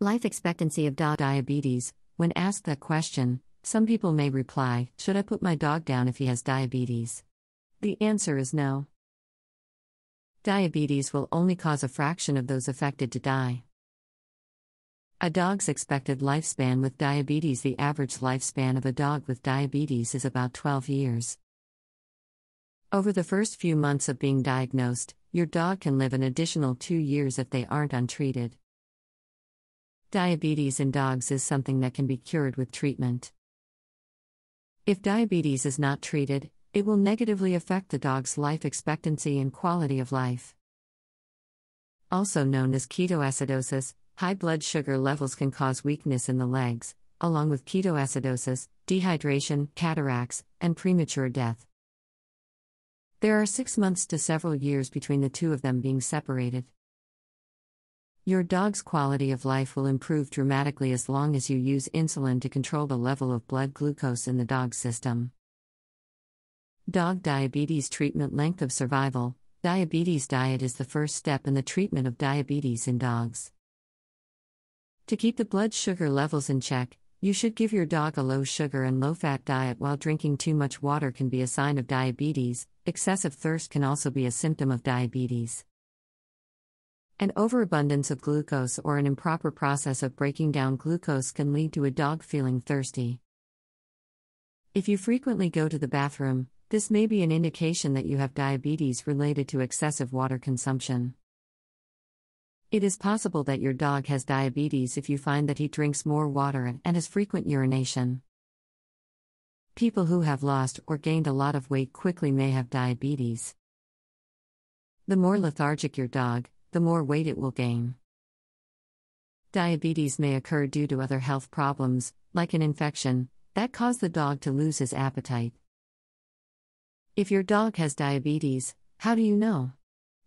Life expectancy of dog diabetes. When asked that question, some people may reply, Should I put my dog down if he has diabetes? The answer is no. Diabetes will only cause a fraction of those affected to die. A dog's expected lifespan with diabetes The average lifespan of a dog with diabetes is about 12 years. Over the first few months of being diagnosed, your dog can live an additional two years if they aren't untreated. Diabetes in dogs is something that can be cured with treatment. If diabetes is not treated, it will negatively affect the dog's life expectancy and quality of life. Also known as ketoacidosis, high blood sugar levels can cause weakness in the legs, along with ketoacidosis, dehydration, cataracts, and premature death. There are six months to several years between the two of them being separated. Your dog's quality of life will improve dramatically as long as you use insulin to control the level of blood glucose in the dog's system. Dog diabetes treatment length of survival Diabetes diet is the first step in the treatment of diabetes in dogs. To keep the blood sugar levels in check, you should give your dog a low sugar and low fat diet while drinking too much water can be a sign of diabetes. Excessive thirst can also be a symptom of diabetes. An overabundance of glucose or an improper process of breaking down glucose can lead to a dog feeling thirsty. If you frequently go to the bathroom, this may be an indication that you have diabetes related to excessive water consumption. It is possible that your dog has diabetes if you find that he drinks more water and has frequent urination. People who have lost or gained a lot of weight quickly may have diabetes. The more lethargic your dog, the more weight it will gain. Diabetes may occur due to other health problems, like an infection, that cause the dog to lose his appetite. If your dog has diabetes, how do you know?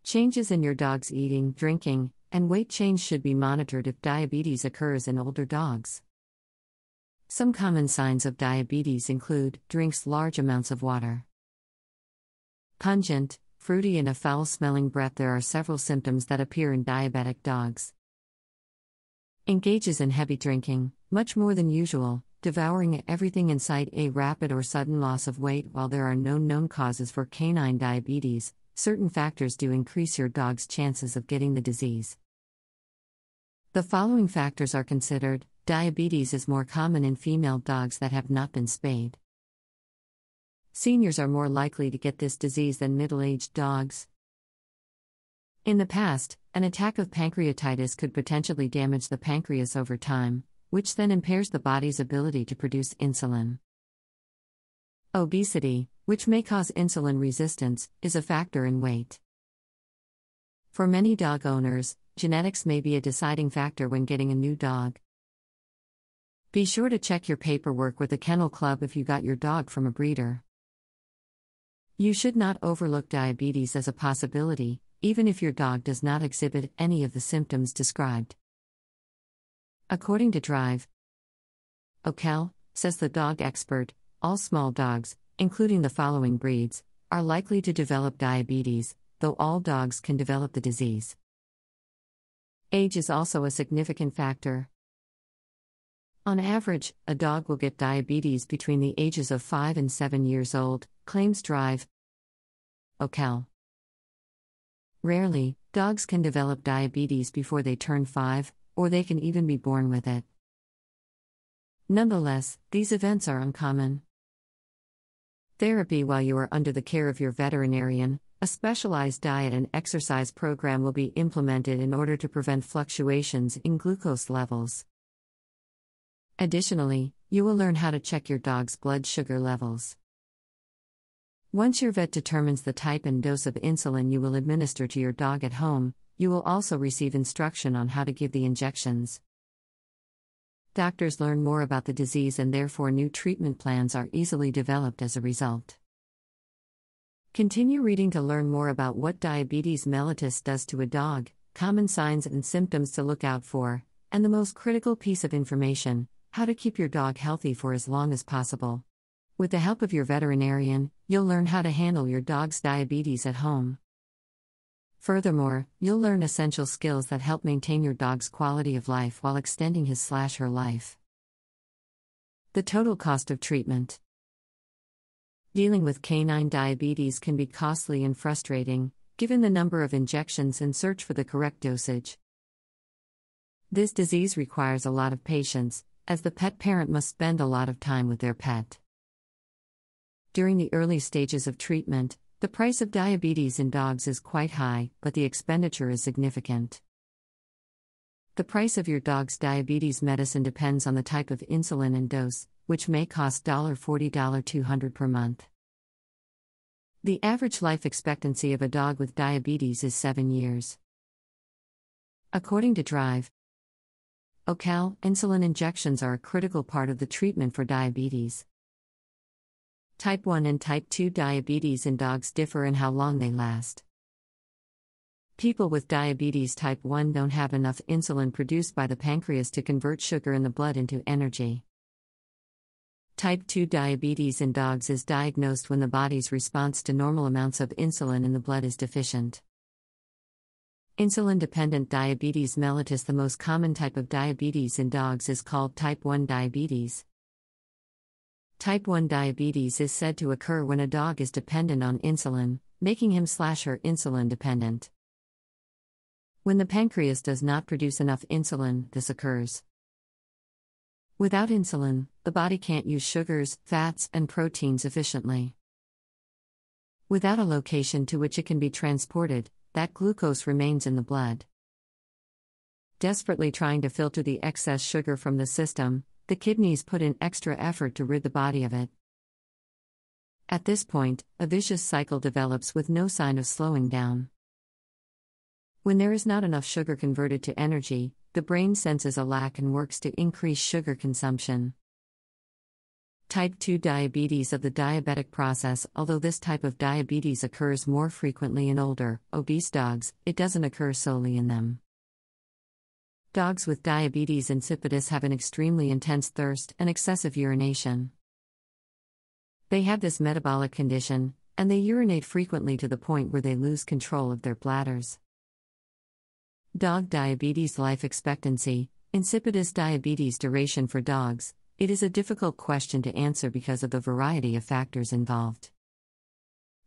Changes in your dog's eating, drinking, and weight change should be monitored if diabetes occurs in older dogs. Some common signs of diabetes include drinks large amounts of water, pungent, fruity, and a foul smelling breath. There are several symptoms that appear in diabetic dogs. Engages in heavy drinking, much more than usual, devouring everything in sight, a rapid or sudden loss of weight. While there are no known causes for canine diabetes, certain factors do increase your dog's chances of getting the disease. The following factors are considered diabetes is more common in female dogs that have not been spayed. Seniors are more likely to get this disease than middle aged dogs. In the past, an attack of pancreatitis could potentially damage the pancreas over time, which then impairs the body's ability to produce insulin. Obesity, which may cause insulin resistance, is a factor in weight. For many dog owners, genetics may be a deciding factor when getting a new dog. Be sure to check your paperwork with the Kennel Club if you got your dog from a breeder. You should not overlook diabetes as a possibility, even if your dog does not exhibit any of the symptoms described. According to Drive, O'Kell, says the dog expert, all small dogs, including the following breeds, are likely to develop diabetes, though all dogs can develop the disease. Age is also a significant factor. On average, a dog will get diabetes between the ages of 5 and 7 years old, claims Drive. Rarely, dogs can develop diabetes before they turn 5, or they can even be born with it. Nonetheless, these events are uncommon. Therapy while you are under the care of your veterinarian, a specialized diet and exercise program will be implemented in order to prevent fluctuations in glucose levels. Additionally, you will learn how to check your dog's blood sugar levels. Once your vet determines the type and dose of insulin you will administer to your dog at home, you will also receive instruction on how to give the injections. Doctors learn more about the disease and therefore new treatment plans are easily developed as a result. Continue reading to learn more about what diabetes mellitus does to a dog, common signs and symptoms to look out for, and the most critical piece of information how to keep your dog healthy for as long as possible. With the help of your veterinarian, you'll learn how to handle your dog's diabetes at home. Furthermore, you'll learn essential skills that help maintain your dog's quality of life while extending his slash her life. The total cost of treatment. Dealing with canine diabetes can be costly and frustrating, given the number of injections and search for the correct dosage. This disease requires a lot of patience, as the pet parent must spend a lot of time with their pet. During the early stages of treatment, the price of diabetes in dogs is quite high, but the expenditure is significant. The price of your dog's diabetes medicine depends on the type of insulin and dose, which may cost $40 200 per month. The average life expectancy of a dog with diabetes is 7 years. According to Drive, O'Kell, insulin injections are a critical part of the treatment for diabetes. Type 1 and Type 2 diabetes in dogs differ in how long they last. People with diabetes type 1 don't have enough insulin produced by the pancreas to convert sugar in the blood into energy. Type 2 diabetes in dogs is diagnosed when the body's response to normal amounts of insulin in the blood is deficient. Insulin dependent diabetes mellitus, the most common type of diabetes in dogs, is called type 1 diabetes. Type 1 diabetes is said to occur when a dog is dependent on insulin, making him slash her insulin dependent. When the pancreas does not produce enough insulin, this occurs. Without insulin, the body can't use sugars, fats, and proteins efficiently. Without a location to which it can be transported, that glucose remains in the blood. Desperately trying to filter the excess sugar from the system, the kidneys put in extra effort to rid the body of it. At this point, a vicious cycle develops with no sign of slowing down. When there is not enough sugar converted to energy, the brain senses a lack and works to increase sugar consumption. Type 2 diabetes of the diabetic process Although this type of diabetes occurs more frequently in older, obese dogs, it doesn't occur solely in them. Dogs with diabetes insipidus have an extremely intense thirst and excessive urination. They have this metabolic condition, and they urinate frequently to the point where they lose control of their bladders. Dog diabetes life expectancy, insipidus diabetes duration for dogs. It is a difficult question to answer because of the variety of factors involved.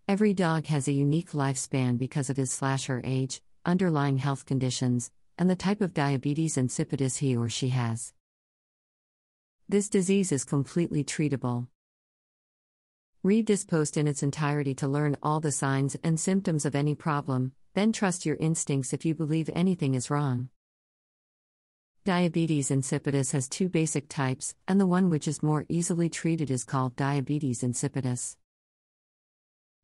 Every dog has a unique lifespan because of his slash her age, underlying health conditions, and the type of diabetes insipidus he or she has. This disease is completely treatable. Read this post in its entirety to learn all the signs and symptoms of any problem, then trust your instincts if you believe anything is wrong. Diabetes insipidus has two basic types, and the one which is more easily treated is called diabetes insipidus.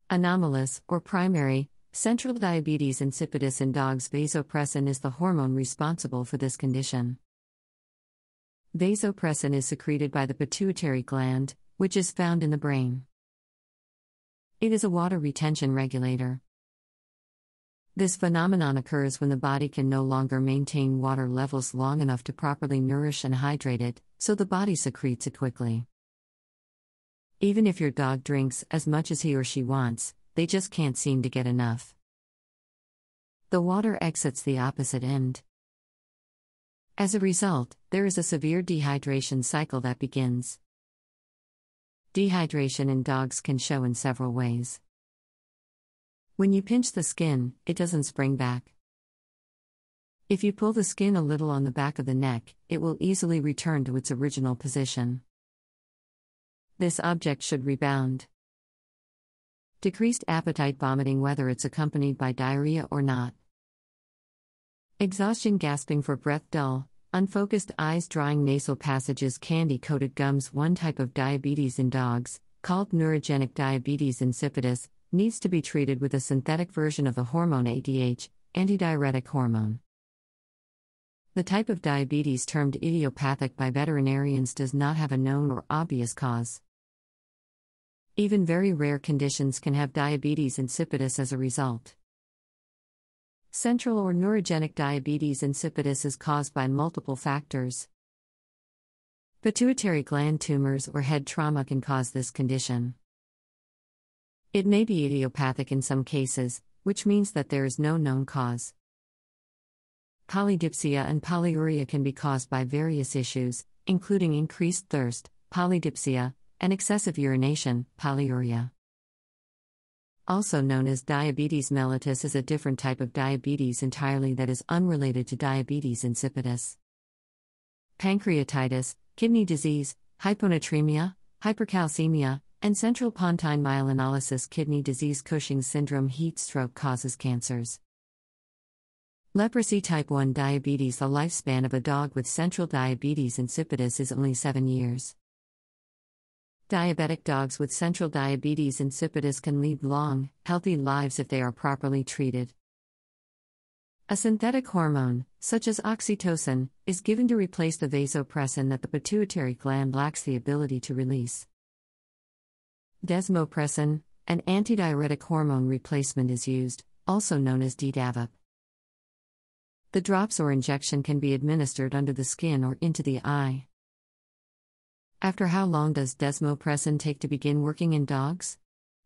Anomalous, or primary, Central diabetes insipidus in dogs vasopressin is the hormone responsible for this condition. Vasopressin is secreted by the pituitary gland, which is found in the brain. It is a water retention regulator. This phenomenon occurs when the body can no longer maintain water levels long enough to properly nourish and hydrate it, so the body secretes it quickly. Even if your dog drinks as much as he or she wants, they just can't seem to get enough. The water exits the opposite end. As a result, there is a severe dehydration cycle that begins. Dehydration in dogs can show in several ways. When you pinch the skin, it doesn't spring back. If you pull the skin a little on the back of the neck, it will easily return to its original position. This object should rebound. Decreased appetite vomiting, whether it's accompanied by diarrhea or not. Exhaustion, gasping for breath, dull, unfocused eyes, drying nasal passages, candy coated gums. One type of diabetes in dogs, called neurogenic diabetes insipidus, needs to be treated with a synthetic version of the hormone ADH, antidiuretic hormone. The type of diabetes termed idiopathic by veterinarians does not have a known or obvious cause. Even very rare conditions can have diabetes insipidus as a result. Central or neurogenic diabetes insipidus is caused by multiple factors. Pituitary gland tumors or head trauma can cause this condition. It may be idiopathic in some cases, which means that there is no known cause. Polydipsia and polyuria can be caused by various issues, including increased thirst, polydipsia, and excessive urination, polyuria. Also known as diabetes mellitus is a different type of diabetes entirely that is unrelated to diabetes insipidus. Pancreatitis, kidney disease, hyponatremia, hypercalcemia, and central pontine myelinolysis kidney disease Cushing syndrome heat stroke causes cancers. Leprosy type 1 diabetes The lifespan of a dog with central diabetes insipidus is only 7 years. Diabetic dogs with central diabetes insipidus can lead long, healthy lives if they are properly treated. A synthetic hormone, such as oxytocin, is given to replace the vasopressin that the pituitary gland lacks the ability to release. Desmopressin, an antidiuretic hormone replacement, is used, also known as DDAVP. The drops or injection can be administered under the skin or into the eye. After how long does desmopressin take to begin working in dogs?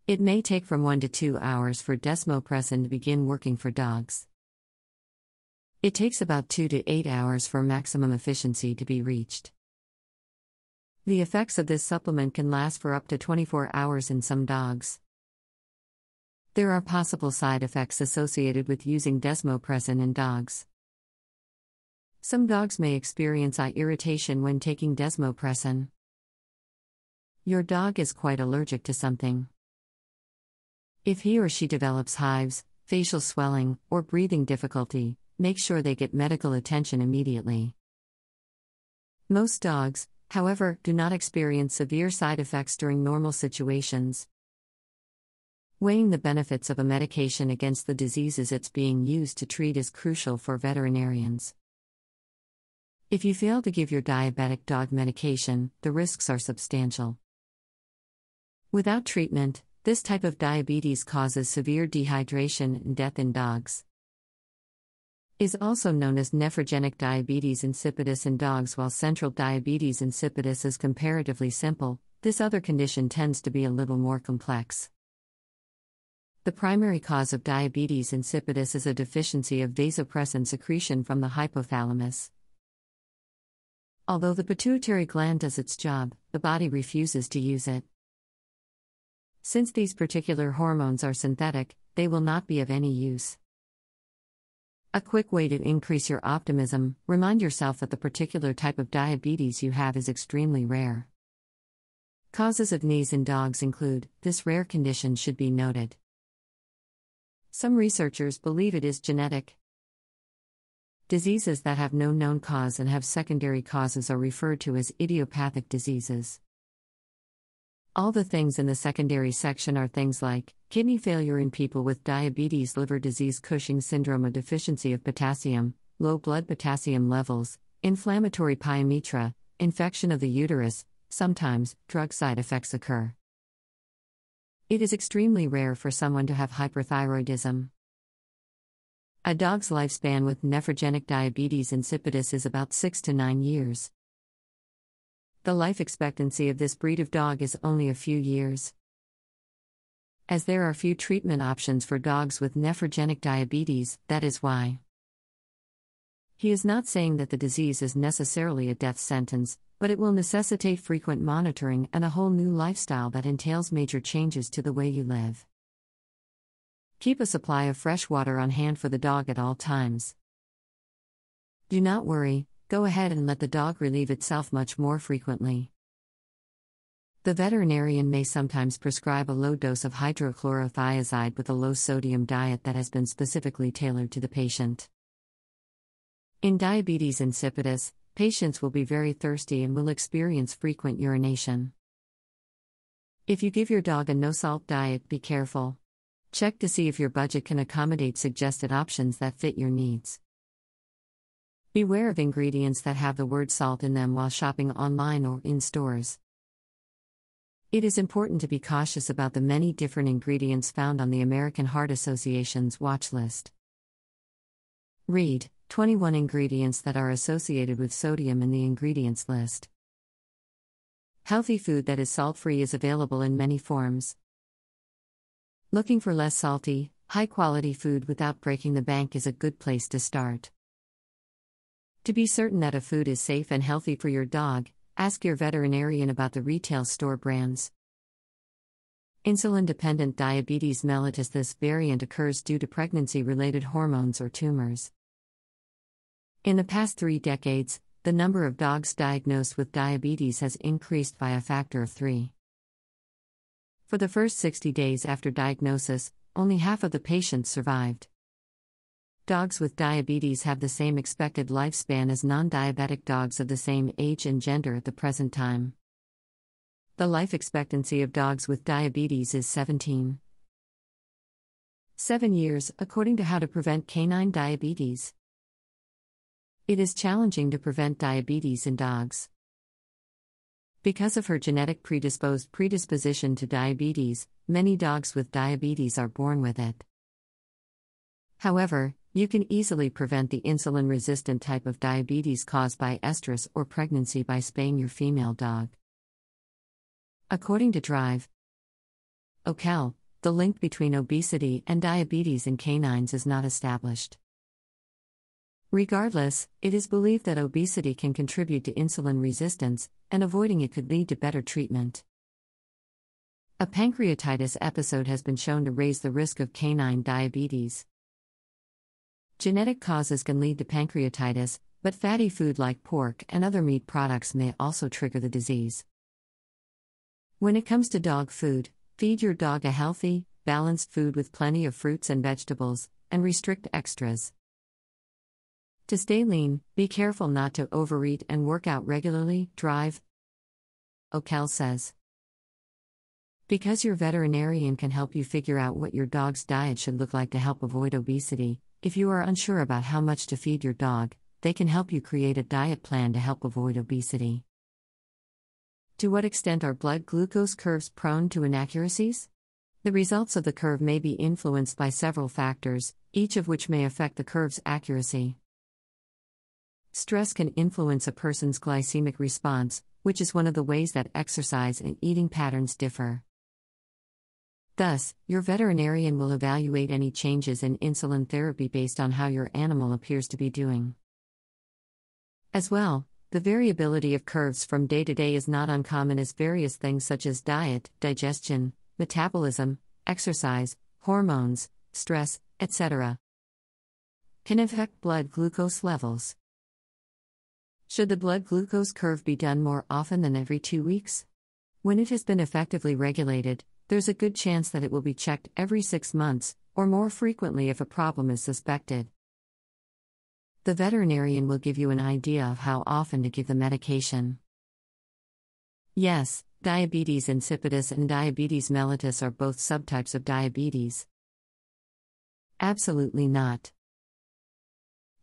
It may take from 1 to 2 hours for desmopressin to begin working for dogs. It takes about 2 to 8 hours for maximum efficiency to be reached. The effects of this supplement can last for up to 24 hours in some dogs. There are possible side effects associated with using desmopressin in dogs. Some dogs may experience eye irritation when taking desmopressin. Your dog is quite allergic to something. If he or she develops hives, facial swelling, or breathing difficulty, make sure they get medical attention immediately. Most dogs, however, do not experience severe side effects during normal situations. Weighing the benefits of a medication against the diseases it's being used to treat is crucial for veterinarians. If you fail to give your diabetic dog medication, the risks are substantial. Without treatment, this type of diabetes causes severe dehydration and death in dogs. Is also known as nephrogenic diabetes insipidus in dogs while central diabetes insipidus is comparatively simple, this other condition tends to be a little more complex. The primary cause of diabetes insipidus is a deficiency of vasopressin secretion from the hypothalamus. Although the pituitary gland does its job, the body refuses to use it. Since these particular hormones are synthetic, they will not be of any use. A quick way to increase your optimism remind yourself that the particular type of diabetes you have is extremely rare. Causes of knees in dogs include this rare condition should be noted. Some researchers believe it is genetic. Diseases that have no known cause and have secondary causes are referred to as idiopathic diseases. All the things in the secondary section are things like kidney failure in people with diabetes, liver disease, Cushing syndrome, a deficiency of potassium, low blood potassium levels, inflammatory pyometra, infection of the uterus, sometimes, drug side effects occur. It is extremely rare for someone to have hyperthyroidism. A dog's lifespan with nephrogenic diabetes insipidus is about 6 to 9 years. The life expectancy of this breed of dog is only a few years. As there are few treatment options for dogs with nephrogenic diabetes, that is why. He is not saying that the disease is necessarily a death sentence, but it will necessitate frequent monitoring and a whole new lifestyle that entails major changes to the way you live. Keep a supply of fresh water on hand for the dog at all times. Do not worry, go ahead and let the dog relieve itself much more frequently. The veterinarian may sometimes prescribe a low dose of hydrochlorothiazide with a low sodium diet that has been specifically tailored to the patient. In diabetes insipidus, patients will be very thirsty and will experience frequent urination. If you give your dog a no salt diet, be careful. Check to see if your budget can accommodate suggested options that fit your needs. Beware of ingredients that have the word salt in them while shopping online or in stores. It is important to be cautious about the many different ingredients found on the American Heart Association's watch list. Read 21 ingredients that are associated with sodium in the ingredients list. Healthy food that is salt free is available in many forms. Looking for less salty, high quality food without breaking the bank is a good place to start. To be certain that a food is safe and healthy for your dog, ask your veterinarian about the retail store brands. Insulin dependent diabetes mellitus This variant occurs due to pregnancy related hormones or tumors. In the past three decades, the number of dogs diagnosed with diabetes has increased by a factor of three. For the first 60 days after diagnosis, only half of the patients survived. Dogs with diabetes have the same expected lifespan as non diabetic dogs of the same age and gender at the present time. The life expectancy of dogs with diabetes is 17. 7 years, according to How to Prevent Canine Diabetes. It is challenging to prevent diabetes in dogs. Because of her genetic predisposed predisposition to diabetes, many dogs with diabetes are born with it. However, you can easily prevent the insulin resistant type of diabetes caused by estrus or pregnancy by spaying your female dog. According to Drive O'Kell, the link between obesity and diabetes in canines is not established. Regardless, it is believed that obesity can contribute to insulin resistance, and avoiding it could lead to better treatment. A pancreatitis episode has been shown to raise the risk of canine diabetes. Genetic causes can lead to pancreatitis, but fatty food like pork and other meat products may also trigger the disease. When it comes to dog food, feed your dog a healthy, balanced food with plenty of fruits and vegetables, and restrict extras. To stay lean, be careful not to overeat and work out regularly. Drive. O'Kell says. Because your veterinarian can help you figure out what your dog's diet should look like to help avoid obesity, if you are unsure about how much to feed your dog, they can help you create a diet plan to help avoid obesity. To what extent are blood glucose curves prone to inaccuracies? The results of the curve may be influenced by several factors, each of which may affect the curve's accuracy. Stress can influence a person's glycemic response, which is one of the ways that exercise and eating patterns differ. Thus, your veterinarian will evaluate any changes in insulin therapy based on how your animal appears to be doing. As well, the variability of curves from day to day is not uncommon as various things such as diet, digestion, metabolism, exercise, hormones, stress, etc. can affect blood glucose levels. Should the blood glucose curve be done more often than every two weeks? When it has been effectively regulated, there's a good chance that it will be checked every six months, or more frequently if a problem is suspected. The veterinarian will give you an idea of how often to give the medication. Yes, diabetes insipidus and diabetes mellitus are both subtypes of diabetes. Absolutely not.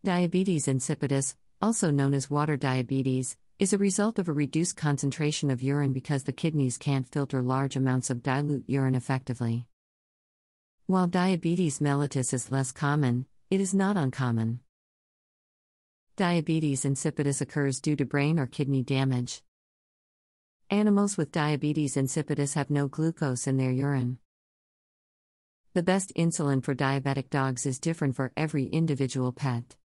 Diabetes insipidus, also known as water diabetes, is a result of a reduced concentration of urine because the kidneys can't filter large amounts of dilute urine effectively. While diabetes mellitus is less common, it is not uncommon. Diabetes insipidus occurs due to brain or kidney damage. Animals with diabetes insipidus have no glucose in their urine. The best insulin for diabetic dogs is different for every individual pet.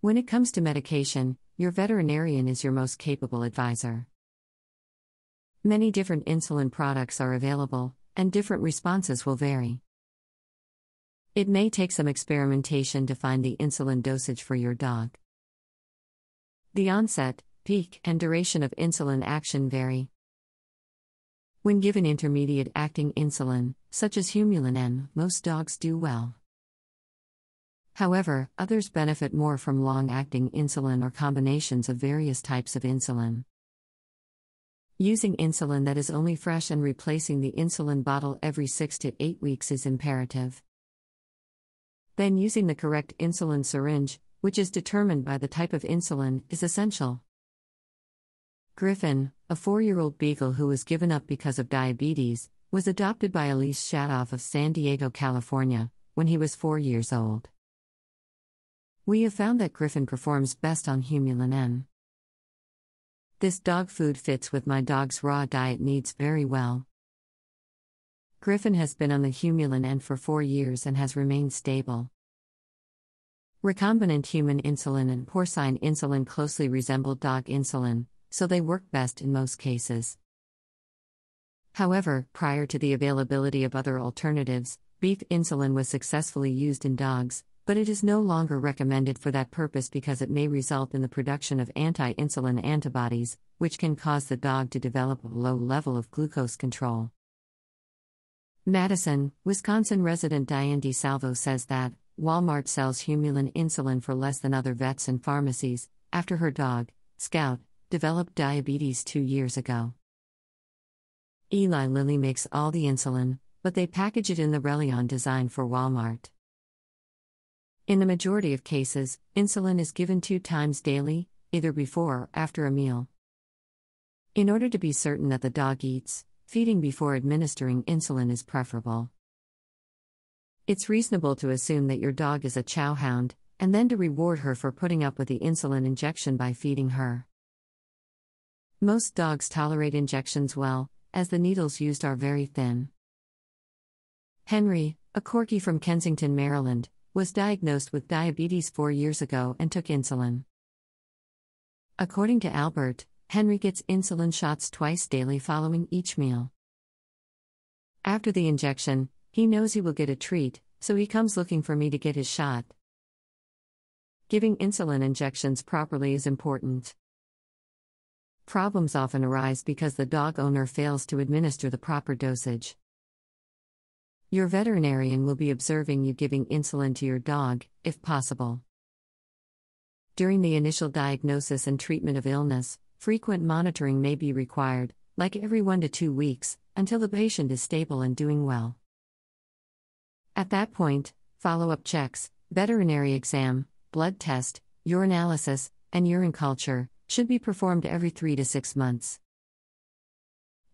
When it comes to medication, your veterinarian is your most capable advisor. Many different insulin products are available, and different responses will vary. It may take some experimentation to find the insulin dosage for your dog. The onset, peak, and duration of insulin action vary. When given intermediate acting insulin, such as Humulin N, most dogs do well. However, others benefit more from long acting insulin or combinations of various types of insulin. Using insulin that is only fresh and replacing the insulin bottle every 6 to 8 weeks is imperative. Then, using the correct insulin syringe, which is determined by the type of insulin, is essential. Griffin, a four year old beagle who was given up because of diabetes, was adopted by Elise Shadoff of San Diego, California, when he was four years old. We have found that Griffin performs best on Humulin N. This dog food fits with my dog's raw diet needs very well. Griffin has been on the Humulin N for four years and has remained stable. Recombinant human insulin and porcine insulin closely resemble dog insulin, so they work best in most cases. However, prior to the availability of other alternatives, beef insulin was successfully used in dogs, but it is no longer recommended for that purpose because it may result in the production of anti insulin antibodies, which can cause the dog to develop a low level of glucose control. Madison, Wisconsin resident Diane DeSalvo says that Walmart sells Humulin insulin for less than other vets and pharmacies after her dog, Scout, developed diabetes two years ago. Eli Lilly makes all the insulin, but they package it in the ReliOn design for Walmart. In the majority of cases, insulin is given two times daily, either before or after a meal. In order to be certain that the dog eats, feeding before administering insulin is preferable. It's reasonable to assume that your dog is a chow hound, and then to reward her for putting up with the insulin injection by feeding her. Most dogs tolerate injections well, as the needles used are very thin. Henry, a corgi from Kensington, Maryland, was diagnosed with diabetes four years ago and took insulin. According to Albert, Henry gets insulin shots twice daily following each meal. After the injection, he knows he will get a treat, so he comes looking for me to get his shot. Giving insulin injections properly is important. Problems often arise because the dog owner fails to administer the proper dosage. Your veterinarian will be observing you giving insulin to your dog, if possible. During the initial diagnosis and treatment of illness, frequent monitoring may be required, like every one to two weeks, until the patient is stable and doing well. At that point, follow up checks, veterinary exam, blood test, urinalysis, and urine culture should be performed every 3 to 6 months.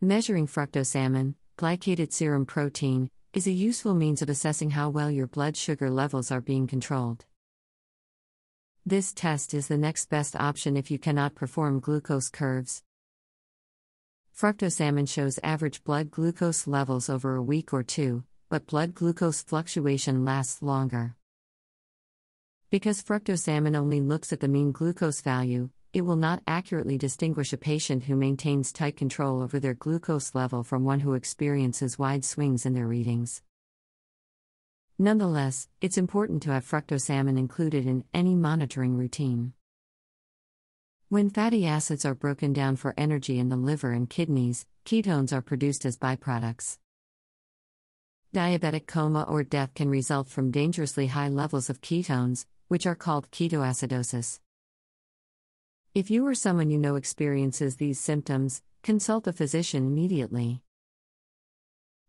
Measuring fructosamine, glycated serum protein, is a useful means of assessing how well your blood sugar levels are being controlled. This test is the next best option if you cannot perform glucose curves. Fructosamine shows average blood glucose levels over a week or two, but blood glucose fluctuation lasts longer. Because fructosamine only looks at the mean glucose value, it will not accurately distinguish a patient who maintains tight control over their glucose level from one who experiences wide swings in their readings. Nonetheless, it's important to have fructosamine included in any monitoring routine. When fatty acids are broken down for energy in the liver and kidneys, ketones are produced as byproducts. Diabetic coma or death can result from dangerously high levels of ketones, which are called ketoacidosis. If you or someone you know experiences these symptoms, consult a physician immediately.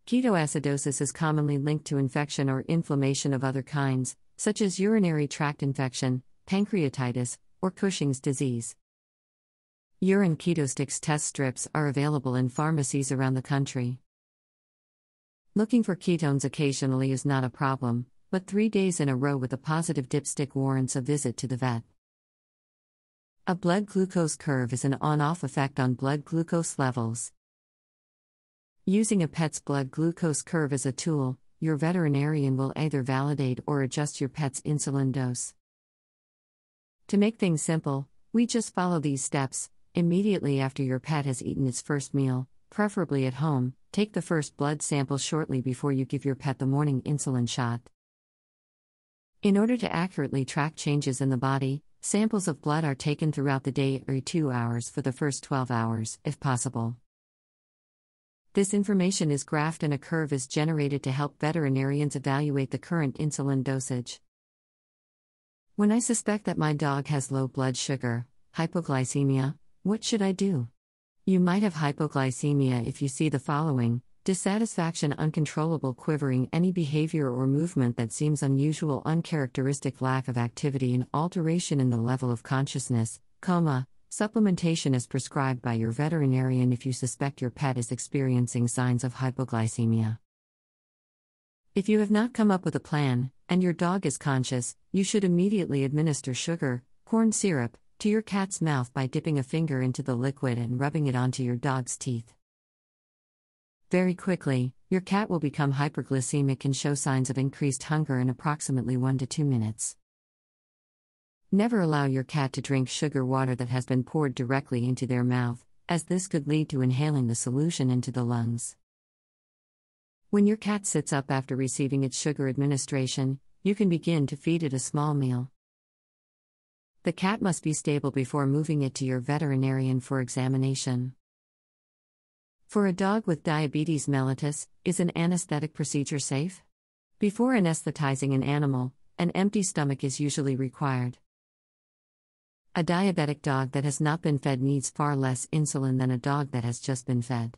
Ketoacidosis is commonly linked to infection or inflammation of other kinds, such as urinary tract infection, pancreatitis, or Cushing's disease. Urine Ketostix test strips are available in pharmacies around the country. Looking for ketones occasionally is not a problem, but three days in a row with a positive dipstick warrants a visit to the vet. A blood glucose curve is an on off effect on blood glucose levels. Using a pet's blood glucose curve as a tool, your veterinarian will either validate or adjust your pet's insulin dose. To make things simple, we just follow these steps. Immediately after your pet has eaten its first meal, preferably at home, take the first blood sample shortly before you give your pet the morning insulin shot. In order to accurately track changes in the body, Samples of blood are taken throughout the day every two hours for the first 12 hours, if possible. This information is graphed and a curve is generated to help veterinarians evaluate the current insulin dosage. When I suspect that my dog has low blood sugar, hypoglycemia, what should I do? You might have hypoglycemia if you see the following dissatisfaction, uncontrollable quivering, any behavior or movement that seems unusual, uncharacteristic lack of activity, and alteration in the level of consciousness, coma. Supplementation is prescribed by your veterinarian if you suspect your pet is experiencing signs of hypoglycemia. If you have not come up with a plan, and your dog is conscious, you should immediately administer sugar, corn syrup, to your cat's mouth by dipping a finger into the liquid and rubbing it onto your dog's teeth. Very quickly, your cat will become hyperglycemic and show signs of increased hunger in approximately 1 to 2 minutes. Never allow your cat to drink sugar water that has been poured directly into their mouth, as this could lead to inhaling the solution into the lungs. When your cat sits up after receiving its sugar administration, you can begin to feed it a small meal. The cat must be stable before moving it to your veterinarian for examination. For a dog with diabetes mellitus, is an anesthetic procedure safe? Before anesthetizing an animal, an empty stomach is usually required. A diabetic dog that has not been fed needs far less insulin than a dog that has just been fed.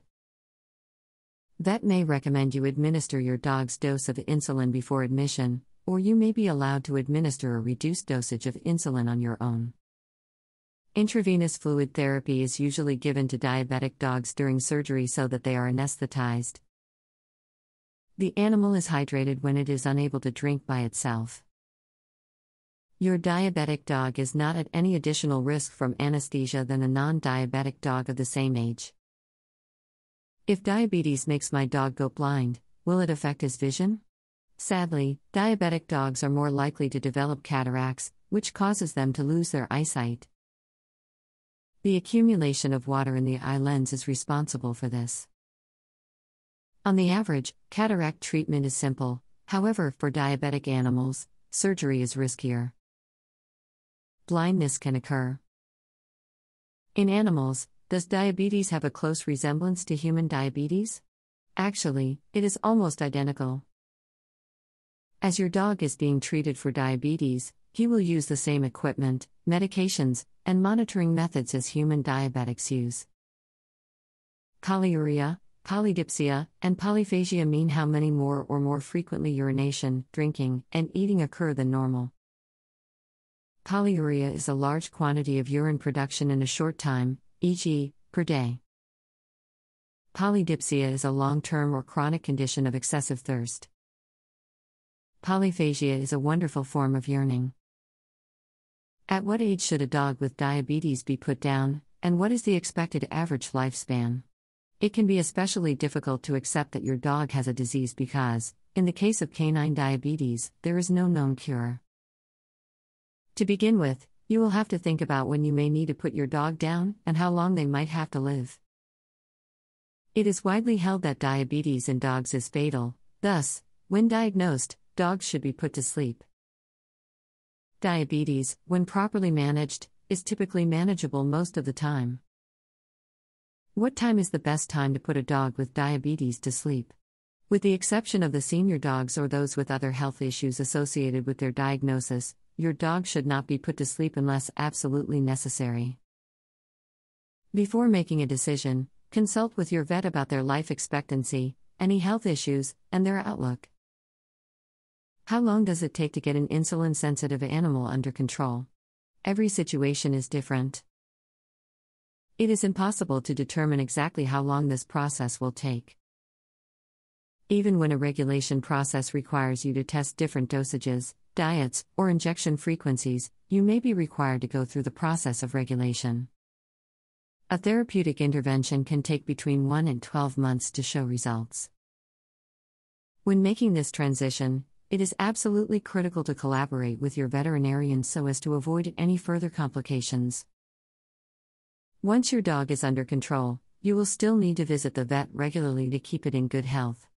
Vet may recommend you administer your dog's dose of insulin before admission, or you may be allowed to administer a reduced dosage of insulin on your own. Intravenous fluid therapy is usually given to diabetic dogs during surgery so that they are anesthetized. The animal is hydrated when it is unable to drink by itself. Your diabetic dog is not at any additional risk from anesthesia than a non diabetic dog of the same age. If diabetes makes my dog go blind, will it affect his vision? Sadly, diabetic dogs are more likely to develop cataracts, which causes them to lose their eyesight. The accumulation of water in the eye lens is responsible for this. On the average, cataract treatment is simple, however, for diabetic animals, surgery is riskier blindness can occur. In animals, does diabetes have a close resemblance to human diabetes? Actually, it is almost identical. As your dog is being treated for diabetes, he will use the same equipment, medications, and monitoring methods as human diabetics use. Polyuria, polydipsia, and polyphagia mean how many more or more frequently urination, drinking, and eating occur than normal. Polyuria is a large quantity of urine production in a short time, e.g., per day. Polydipsia is a long term or chronic condition of excessive thirst. Polyphagia is a wonderful form of yearning. At what age should a dog with diabetes be put down, and what is the expected average lifespan? It can be especially difficult to accept that your dog has a disease because, in the case of canine diabetes, there is no known cure. To begin with, you will have to think about when you may need to put your dog down and how long they might have to live. It is widely held that diabetes in dogs is fatal, thus, when diagnosed, dogs should be put to sleep. Diabetes, when properly managed, is typically manageable most of the time. What time is the best time to put a dog with diabetes to sleep? With the exception of the senior dogs or those with other health issues associated with their diagnosis, your dog should not be put to sleep unless absolutely necessary. Before making a decision, consult with your vet about their life expectancy, any health issues, and their outlook. How long does it take to get an insulin sensitive animal under control? Every situation is different. It is impossible to determine exactly how long this process will take. Even when a regulation process requires you to test different dosages, diets, or injection frequencies, you may be required to go through the process of regulation. A therapeutic intervention can take between 1 and 12 months to show results. When making this transition, it is absolutely critical to collaborate with your veterinarian so as to avoid any further complications. Once your dog is under control, you will still need to visit the vet regularly to keep it in good health.